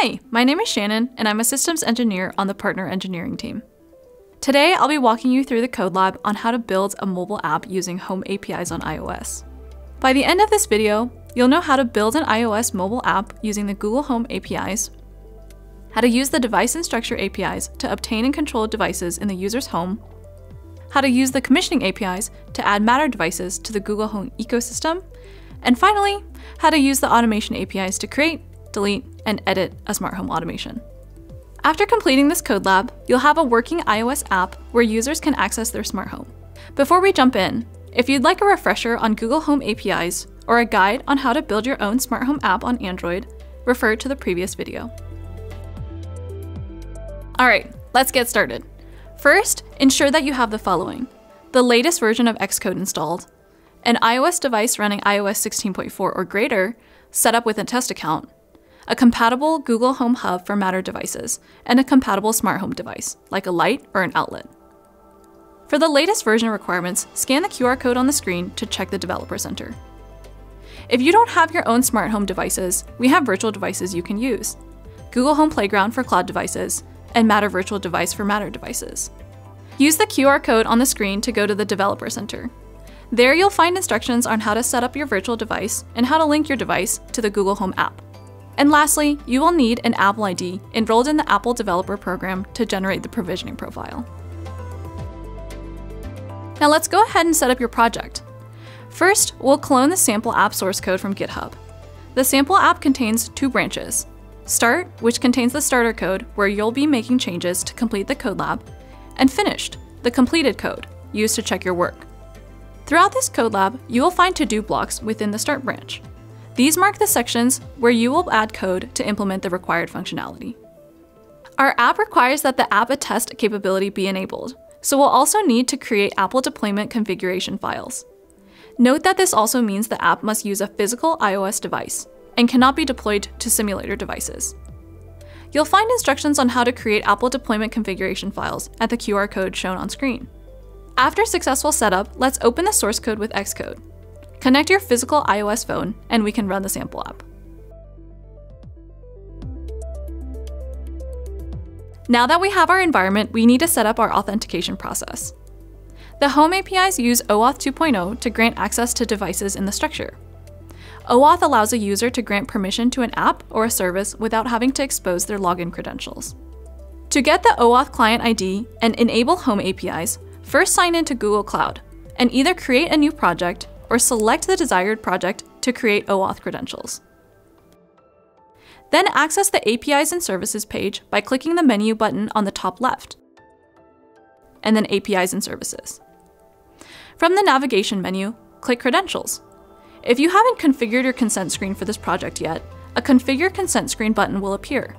Hi, my name is Shannon, and I'm a systems engineer on the partner engineering team. Today, I'll be walking you through the code lab on how to build a mobile app using Home APIs on iOS. By the end of this video, you'll know how to build an iOS mobile app using the Google Home APIs, how to use the Device and Structure APIs to obtain and control devices in the user's home, how to use the Commissioning APIs to add Matter devices to the Google Home ecosystem, and finally, how to use the Automation APIs to create, delete, and edit a smart home automation. After completing this code lab, you'll have a working iOS app where users can access their smart home. Before we jump in, if you'd like a refresher on Google Home APIs or a guide on how to build your own smart home app on Android, refer to the previous video. Alright, let's get started. First, ensure that you have the following. The latest version of Xcode installed, an iOS device running iOS 16.4 or greater, set up with a test account, a compatible Google Home Hub for Matter devices, and a compatible smart home device, like a light or an outlet. For the latest version requirements, scan the QR code on the screen to check the Developer Center. If you don't have your own smart home devices, we have virtual devices you can use. Google Home Playground for cloud devices, and Matter Virtual Device for Matter devices. Use the QR code on the screen to go to the Developer Center. There you'll find instructions on how to set up your virtual device and how to link your device to the Google Home app. And lastly, you will need an Apple ID enrolled in the Apple Developer Program to generate the provisioning profile. Now let's go ahead and set up your project. First, we'll clone the sample app source code from GitHub. The sample app contains two branches. Start, which contains the starter code where you'll be making changes to complete the code lab, and Finished, the completed code, used to check your work. Throughout this code lab, you will find to-do blocks within the Start branch. These mark the sections where you will add code to implement the required functionality. Our app requires that the app attest capability be enabled, so we'll also need to create Apple deployment configuration files. Note that this also means the app must use a physical iOS device and cannot be deployed to simulator devices. You'll find instructions on how to create Apple deployment configuration files at the QR code shown on screen. After successful setup, let's open the source code with Xcode. Connect your physical iOS phone and we can run the sample app. Now that we have our environment, we need to set up our authentication process. The Home APIs use OAuth 2.0 to grant access to devices in the structure. OAuth allows a user to grant permission to an app or a service without having to expose their login credentials. To get the OAuth client ID and enable Home APIs, first sign into Google Cloud and either create a new project or select the desired project to create OAuth credentials. Then access the APIs and Services page by clicking the menu button on the top left, and then APIs and Services. From the navigation menu, click Credentials. If you haven't configured your consent screen for this project yet, a Configure Consent Screen button will appear.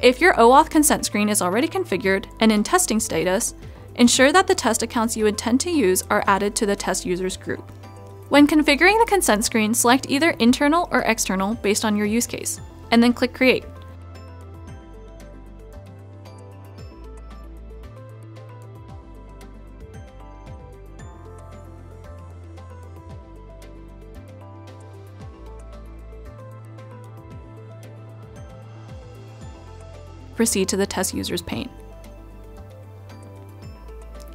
If your OAuth consent screen is already configured and in testing status, ensure that the test accounts you intend to use are added to the test users group. When configuring the consent screen, select either internal or external based on your use case, and then click Create. Proceed to the test users pane.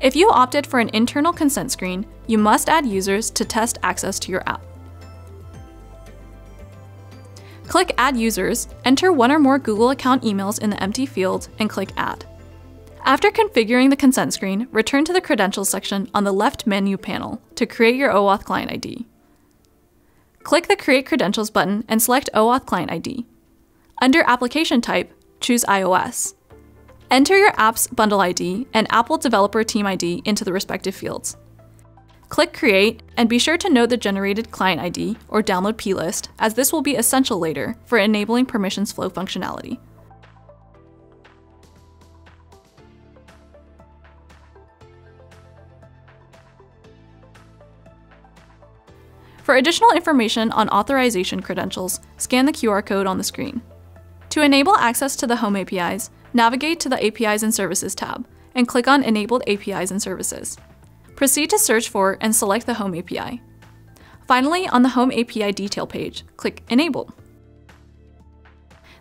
If you opted for an internal consent screen, you must add users to test access to your app. Click Add Users, enter one or more Google account emails in the empty field, and click Add. After configuring the consent screen, return to the Credentials section on the left menu panel to create your OAuth Client ID. Click the Create Credentials button and select OAuth Client ID. Under Application Type, choose iOS. Enter your app's bundle ID and Apple Developer Team ID into the respective fields. Click Create and be sure to note the generated client ID or download plist as this will be essential later for enabling permissions flow functionality. For additional information on authorization credentials, scan the QR code on the screen. To enable access to the Home APIs, navigate to the APIs and Services tab and click on Enabled APIs and Services. Proceed to search for and select the Home API. Finally, on the Home API detail page, click Enable.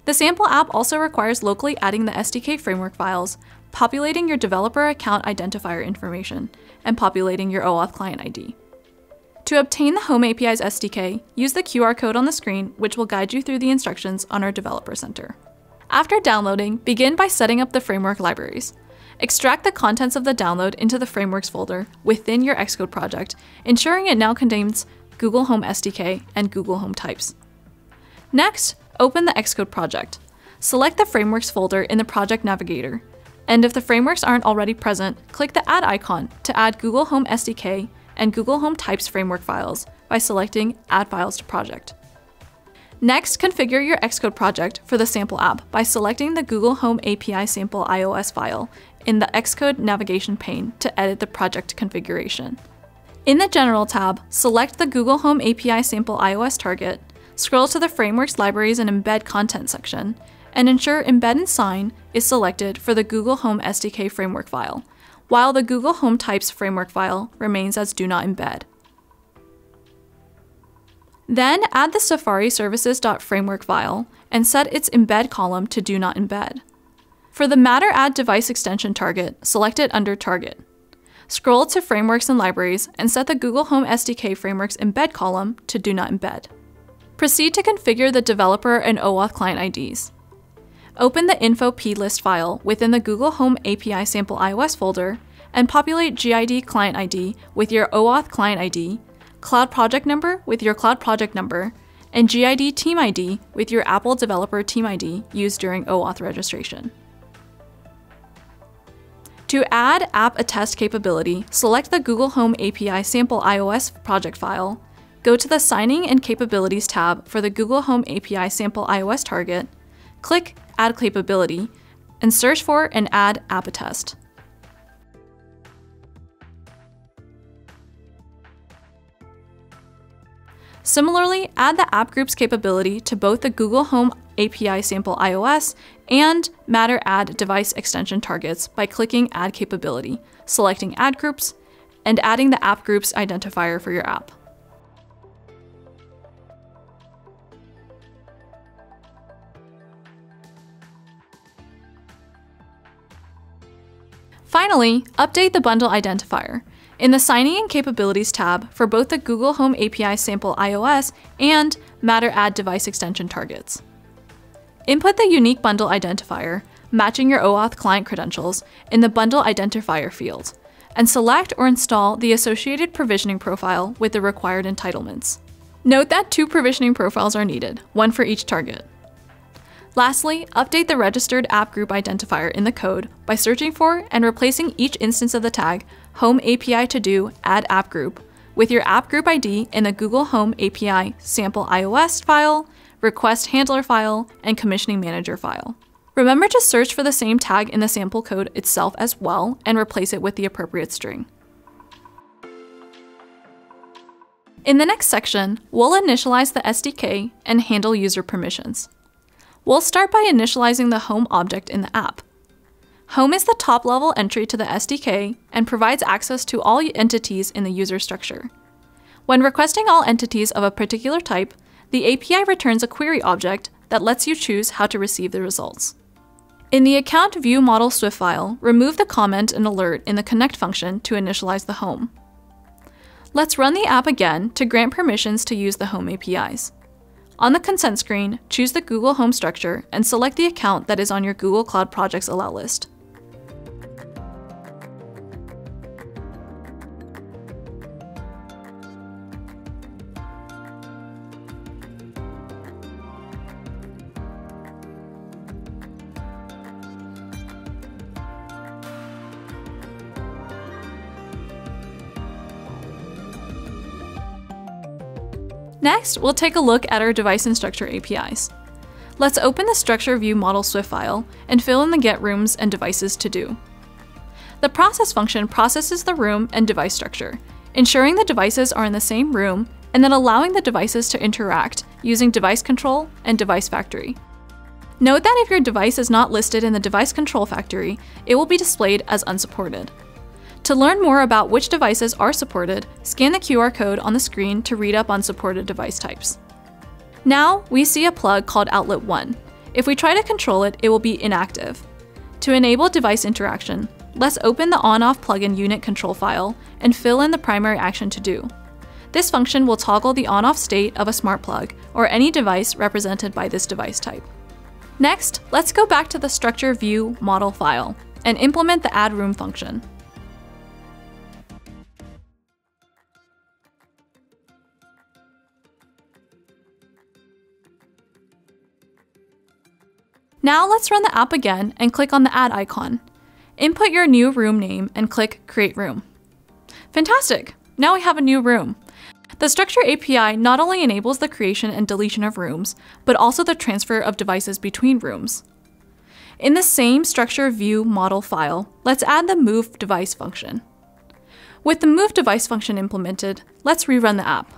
The sample app also requires locally adding the SDK framework files, populating your developer account identifier information, and populating your OAuth client ID. To obtain the Home API's SDK, use the QR code on the screen, which will guide you through the instructions on our Developer Center. After downloading, begin by setting up the framework libraries. Extract the contents of the download into the Frameworks folder within your Xcode project, ensuring it now contains Google Home SDK and Google Home types. Next, open the Xcode project. Select the Frameworks folder in the Project Navigator, and if the frameworks aren't already present, click the Add icon to add Google Home SDK and Google Home Types framework files by selecting Add Files to Project. Next, configure your Xcode project for the sample app by selecting the Google Home API sample iOS file in the Xcode navigation pane to edit the project configuration. In the General tab, select the Google Home API sample iOS target, scroll to the Frameworks Libraries and Embed Content section, and ensure Embed and Sign is selected for the Google Home SDK framework file, while the Google Home Types framework file remains as Do Not Embed. Then add the Safari Services.framework file and set its embed column to Do Not Embed. For the Matter Add device extension target, select it under Target. Scroll to Frameworks and Libraries and set the Google Home SDK Frameworks Embed column to Do Not Embed. Proceed to configure the developer and OAuth client IDs. Open the info plist file within the Google Home API sample iOS folder and populate GID client ID with your OAuth client ID Cloud Project Number with your Cloud Project Number, and GID Team ID with your Apple Developer Team ID used during OAuth registration. To add App Attest capability, select the Google Home API sample iOS project file, go to the Signing and Capabilities tab for the Google Home API sample iOS target, click Add Capability, and search for and add App Attest. Similarly, add the app groups capability to both the Google Home API sample iOS and Matter Add device extension targets by clicking Add Capability, selecting App Groups, and adding the app groups identifier for your app. Finally, update the bundle identifier. In the Signing and Capabilities tab for both the Google Home API sample iOS and Matter Add device extension targets. Input the unique bundle identifier, matching your OAuth client credentials, in the bundle identifier field, and select or install the associated provisioning profile with the required entitlements. Note that two provisioning profiles are needed, one for each target. Lastly, update the registered app group identifier in the code by searching for and replacing each instance of the tag Home API to do add app group with your app group ID in the Google Home API sample iOS file, request handler file, and commissioning manager file. Remember to search for the same tag in the sample code itself as well and replace it with the appropriate string. In the next section, we'll initialize the SDK and handle user permissions. We'll start by initializing the home object in the app. Home is the top level entry to the SDK and provides access to all entities in the user structure. When requesting all entities of a particular type, the API returns a query object that lets you choose how to receive the results. In the account view model Swift file, remove the comment and alert in the connect function to initialize the home. Let's run the app again to grant permissions to use the home APIs. On the consent screen, choose the Google Home structure and select the account that is on your Google Cloud Projects allow list. Next, we'll take a look at our device and structure APIs. Let's open the structure view model Swift file and fill in the get rooms and devices to do. The process function processes the room and device structure, ensuring the devices are in the same room and then allowing the devices to interact using device control and device factory. Note that if your device is not listed in the device control factory, it will be displayed as unsupported. To learn more about which devices are supported, scan the QR code on the screen to read up on supported device types. Now, we see a plug called Outlet 1. If we try to control it, it will be inactive. To enable device interaction, let's open the on-off plugin unit control file and fill in the primary action to do. This function will toggle the on-off state of a smart plug or any device represented by this device type. Next, let's go back to the structure view model file and implement the add room function. Now let's run the app again and click on the add icon. Input your new room name and click create room. Fantastic! Now we have a new room. The Structure API not only enables the creation and deletion of rooms, but also the transfer of devices between rooms. In the same Structure View model file, let's add the Move Device function. With the Move Device function implemented, let's rerun the app.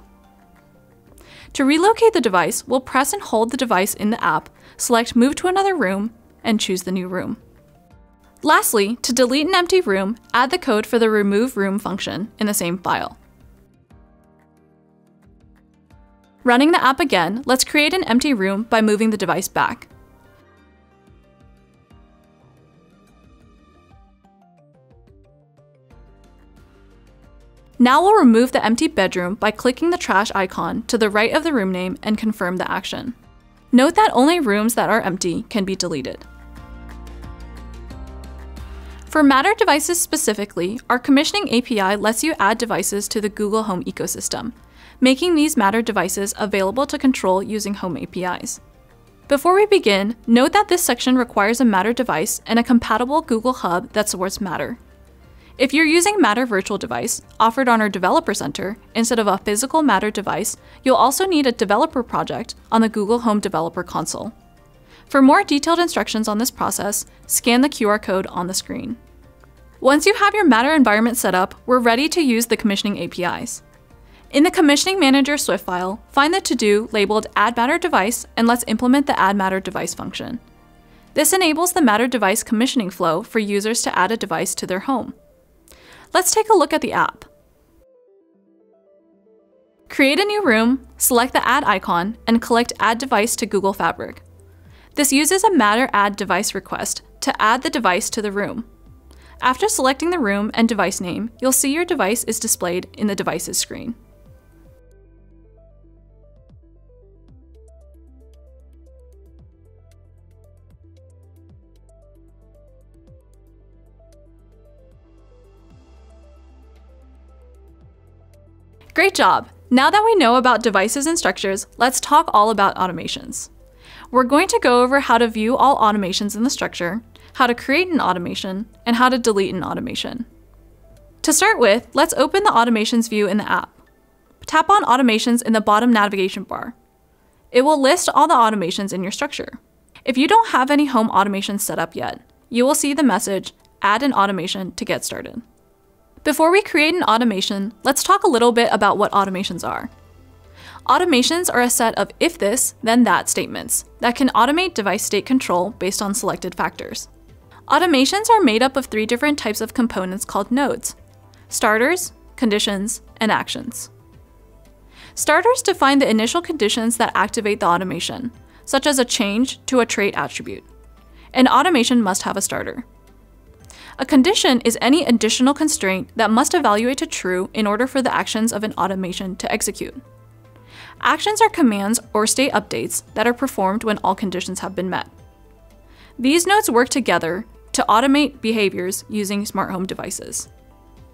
To relocate the device, we'll press and hold the device in the app, select Move to another room, and choose the new room. Lastly, to delete an empty room, add the code for the Remove Room function in the same file. Running the app again, let's create an empty room by moving the device back. Now we'll remove the empty bedroom by clicking the trash icon to the right of the room name and confirm the action. Note that only rooms that are empty can be deleted. For Matter devices specifically, our commissioning API lets you add devices to the Google Home ecosystem, making these Matter devices available to control using Home APIs. Before we begin, note that this section requires a Matter device and a compatible Google Hub that supports Matter. If you're using Matter Virtual Device, offered on our Developer Center, instead of a physical Matter device, you'll also need a developer project on the Google Home Developer Console. For more detailed instructions on this process, scan the QR code on the screen. Once you have your Matter environment set up, we're ready to use the commissioning APIs. In the Commissioning Manager Swift file, find the to-do labeled Add Matter Device and let's implement the Add Matter Device function. This enables the Matter device commissioning flow for users to add a device to their home. Let's take a look at the app. Create a new room, select the Add icon, and collect Add Device to Google Fabric. This uses a Matter Add Device request to add the device to the room. After selecting the room and device name, you'll see your device is displayed in the Devices screen. Great job! Now that we know about devices and structures, let's talk all about automations. We're going to go over how to view all automations in the structure, how to create an automation, and how to delete an automation. To start with, let's open the Automations view in the app. Tap on Automations in the bottom navigation bar. It will list all the automations in your structure. If you don't have any home automations set up yet, you will see the message, Add an automation to get started. Before we create an automation, let's talk a little bit about what automations are. Automations are a set of if this, then that statements that can automate device state control based on selected factors. Automations are made up of three different types of components called nodes starters, conditions, and actions. Starters define the initial conditions that activate the automation, such as a change to a trait attribute. An automation must have a starter. A condition is any additional constraint that must evaluate to true in order for the actions of an automation to execute. Actions are commands or state updates that are performed when all conditions have been met. These nodes work together to automate behaviors using smart home devices.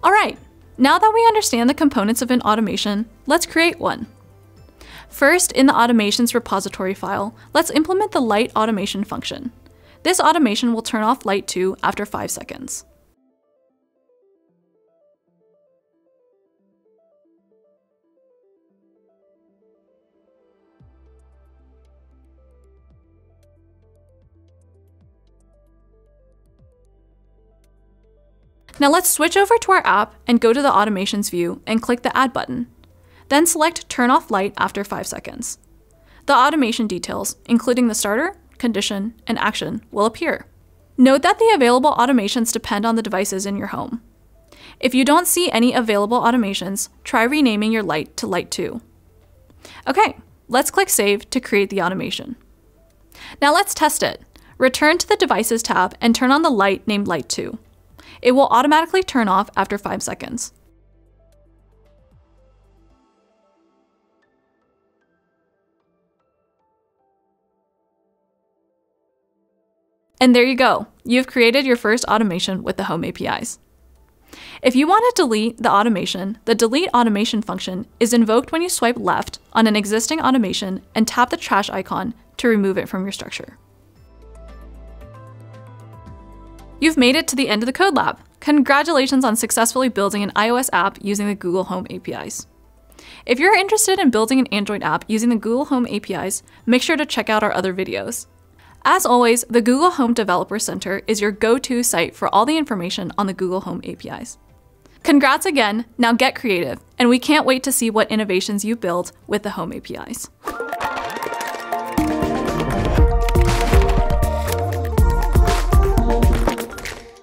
Alright, now that we understand the components of an automation, let's create one. First, in the automations repository file, let's implement the light automation function. This automation will turn off light 2 after 5 seconds. Now let's switch over to our app and go to the Automations view and click the Add button. Then select Turn off light after 5 seconds. The automation details, including the starter, condition, and action will appear. Note that the available automations depend on the devices in your home. If you don't see any available automations, try renaming your light to Light 2. Okay, let's click Save to create the automation. Now let's test it. Return to the Devices tab and turn on the light named Light 2. It will automatically turn off after 5 seconds. And there you go. You've created your first automation with the Home APIs. If you want to delete the automation, the delete automation function is invoked when you swipe left on an existing automation and tap the trash icon to remove it from your structure. You've made it to the end of the Code Lab. Congratulations on successfully building an iOS app using the Google Home APIs. If you're interested in building an Android app using the Google Home APIs, make sure to check out our other videos. As always, the Google Home Developer Center is your go-to site for all the information on the Google Home APIs. Congrats again, now get creative, and we can't wait to see what innovations you build with the Home APIs.